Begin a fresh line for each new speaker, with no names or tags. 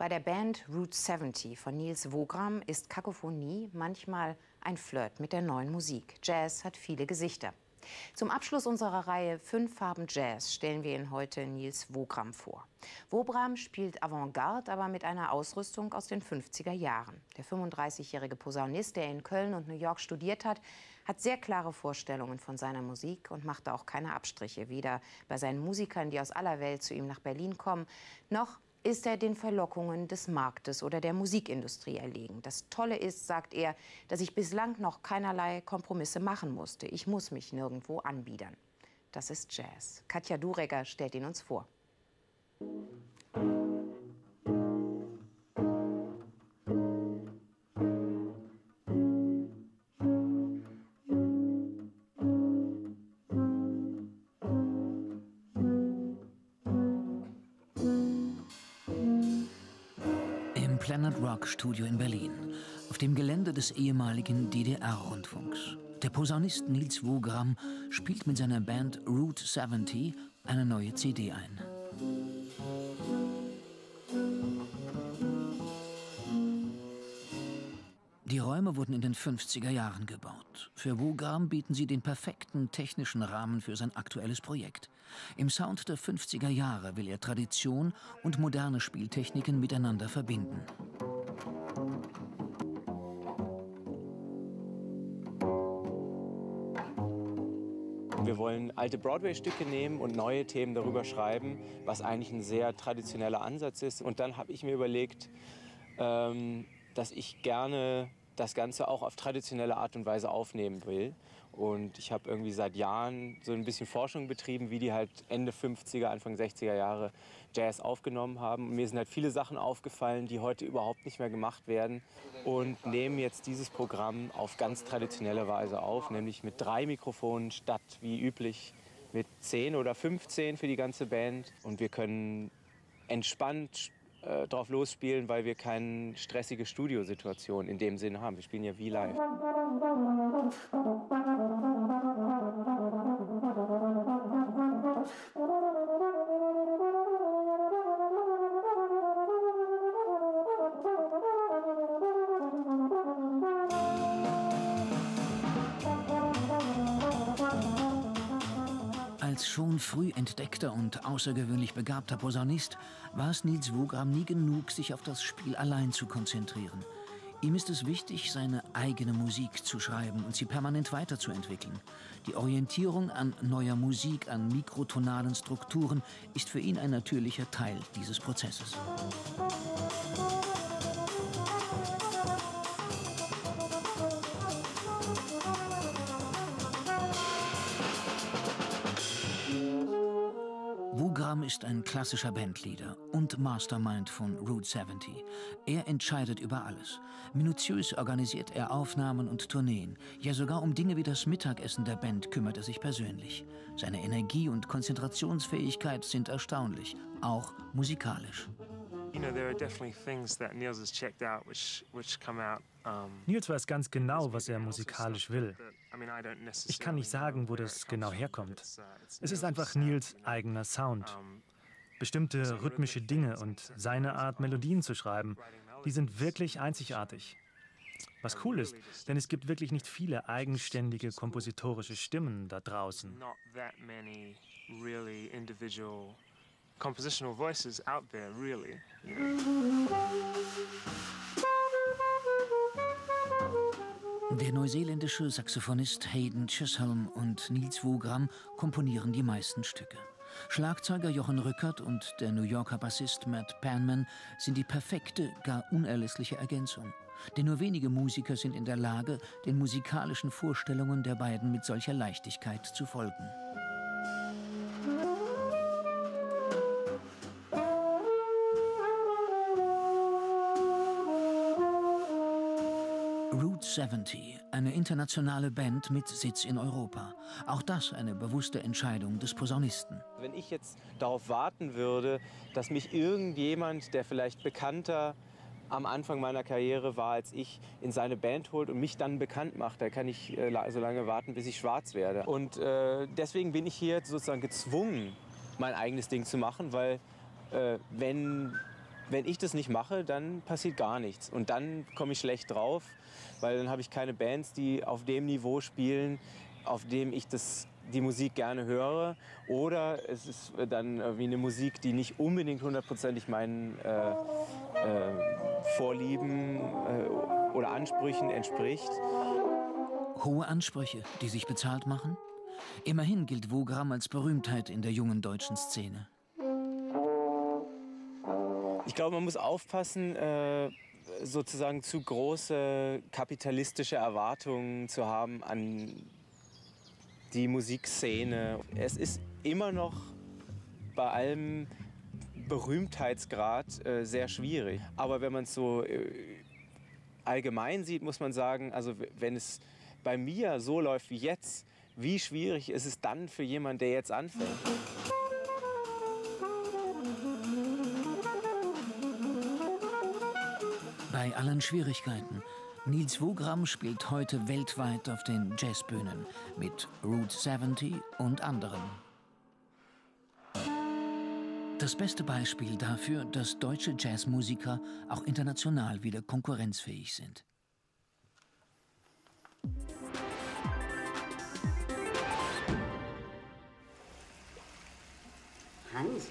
Bei der Band Route 70 von Nils Wogram ist Kakophonie manchmal ein Flirt mit der neuen Musik. Jazz hat viele Gesichter. Zum Abschluss unserer Reihe Fünf Farben Jazz stellen wir Ihnen heute Nils Wogram vor. Wobram spielt Avantgarde, aber mit einer Ausrüstung aus den 50er Jahren. Der 35-jährige Posaunist, der in Köln und New York studiert hat, hat sehr klare Vorstellungen von seiner Musik und machte auch keine Abstriche, weder bei seinen Musikern, die aus aller Welt zu ihm nach Berlin kommen, noch ist er den Verlockungen des Marktes oder der Musikindustrie erlegen. Das Tolle ist, sagt er, dass ich bislang noch keinerlei Kompromisse machen musste. Ich muss mich nirgendwo anbiedern. Das ist Jazz. Katja Durecker stellt ihn uns vor.
Rock Studio in Berlin, auf dem Gelände des ehemaligen DDR-Rundfunks. Der Posaunist Nils Wogram spielt mit seiner Band Route 70 eine neue CD ein. Die Räume wurden in den 50er Jahren gebaut. Für Wogram bieten sie den perfekten technischen Rahmen für sein aktuelles Projekt. Im Sound der 50er Jahre will er Tradition und moderne Spieltechniken miteinander verbinden.
Wir wollen alte Broadway-Stücke nehmen und neue Themen darüber schreiben, was eigentlich ein sehr traditioneller Ansatz ist. Und dann habe ich mir überlegt, ähm, dass ich gerne das Ganze auch auf traditionelle Art und Weise aufnehmen will. Und ich habe irgendwie seit Jahren so ein bisschen Forschung betrieben, wie die halt Ende 50er, Anfang 60er Jahre Jazz aufgenommen haben. Und mir sind halt viele Sachen aufgefallen, die heute überhaupt nicht mehr gemacht werden. Und nehme jetzt dieses Programm auf ganz traditionelle Weise auf, nämlich mit drei Mikrofonen statt wie üblich mit 10 oder 15 für die ganze Band. Und wir können entspannt äh, drauf losspielen, weil wir keine stressige Studiosituation in dem Sinne haben. Wir spielen ja wie live.
Als schon früh entdeckter und außergewöhnlich begabter Posaunist war es Nils Wogram nie genug, sich auf das Spiel allein zu konzentrieren. Ihm ist es wichtig, seine eigene Musik zu schreiben und sie permanent weiterzuentwickeln. Die Orientierung an neuer Musik, an mikrotonalen Strukturen ist für ihn ein natürlicher Teil dieses Prozesses. Wugram ist ein klassischer Bandleader und Mastermind von Route 70. Er entscheidet über alles. Minutiös organisiert er Aufnahmen und Tourneen. Ja, sogar um Dinge wie das Mittagessen der Band kümmert er sich persönlich. Seine Energie und Konzentrationsfähigkeit sind erstaunlich, auch musikalisch. You know, there are definitely things that Niels has checked out which, which come out
Nils weiß ganz genau, was er musikalisch will. Ich kann nicht sagen, wo das genau herkommt. Es ist einfach Nils eigener Sound. Bestimmte rhythmische Dinge und seine Art, Melodien zu schreiben, die sind wirklich einzigartig. Was cool ist, denn es gibt wirklich nicht viele eigenständige kompositorische Stimmen da draußen. compositional voices out there, really.
Der neuseeländische Saxophonist Hayden Chisholm und Nils Wogram komponieren die meisten Stücke. Schlagzeuger Jochen Rückert und der New Yorker Bassist Matt Panman sind die perfekte, gar unerlässliche Ergänzung. Denn nur wenige Musiker sind in der Lage, den musikalischen Vorstellungen der beiden mit solcher Leichtigkeit zu folgen. Route 70, eine internationale Band mit Sitz in Europa. Auch das eine bewusste Entscheidung des Posaunisten.
Wenn ich jetzt darauf warten würde, dass mich irgendjemand, der vielleicht bekannter am Anfang meiner Karriere war als ich, in seine Band holt und mich dann bekannt macht. Da kann ich äh, so lange warten, bis ich schwarz werde. Und äh, deswegen bin ich hier sozusagen gezwungen, mein eigenes Ding zu machen, weil äh, wenn wenn ich das nicht mache, dann passiert gar nichts. Und dann komme ich schlecht drauf, weil dann habe ich keine Bands, die auf dem Niveau spielen, auf dem ich das, die Musik gerne höre. Oder es ist dann wie eine Musik, die nicht unbedingt hundertprozentig meinen äh, äh, Vorlieben äh, oder Ansprüchen entspricht.
Hohe Ansprüche, die sich bezahlt machen? Immerhin gilt Wogram als Berühmtheit in der jungen deutschen Szene.
Ich glaube, man muss aufpassen, äh, sozusagen zu große kapitalistische Erwartungen zu haben an die Musikszene. Es ist immer noch bei allem Berühmtheitsgrad äh, sehr schwierig. Aber wenn man es so äh, allgemein sieht, muss man sagen, also wenn es bei mir so läuft wie jetzt, wie schwierig ist es dann für jemanden, der jetzt anfängt?
Bei allen Schwierigkeiten, Nils Wogram spielt heute weltweit auf den Jazzbühnen mit Route 70 und anderen. Das beste Beispiel dafür, dass deutsche Jazzmusiker auch international wieder konkurrenzfähig sind. Hans,